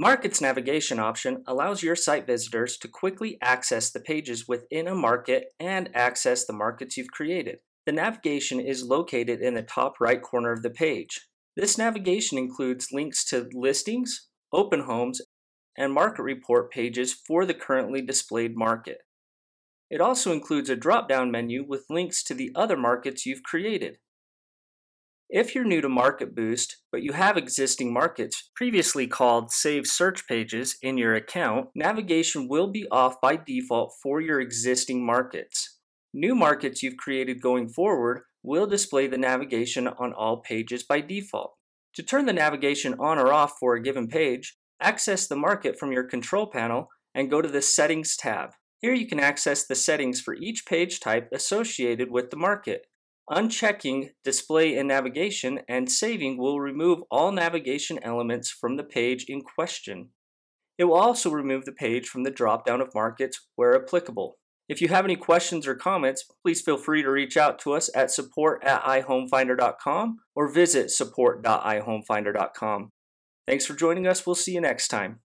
The Markets Navigation option allows your site visitors to quickly access the pages within a market and access the markets you've created. The navigation is located in the top right corner of the page. This navigation includes links to listings, open homes, and market report pages for the currently displayed market. It also includes a drop-down menu with links to the other markets you've created. If you're new to MarketBoost, but you have existing markets previously called Save Search Pages in your account, navigation will be off by default for your existing markets. New markets you've created going forward will display the navigation on all pages by default. To turn the navigation on or off for a given page, access the market from your control panel and go to the Settings tab. Here you can access the settings for each page type associated with the market. Unchecking Display and Navigation and saving will remove all navigation elements from the page in question. It will also remove the page from the drop-down of markets where applicable. If you have any questions or comments, please feel free to reach out to us at support at ihomefinder.com or visit support.ihomefinder.com. Thanks for joining us. We'll see you next time.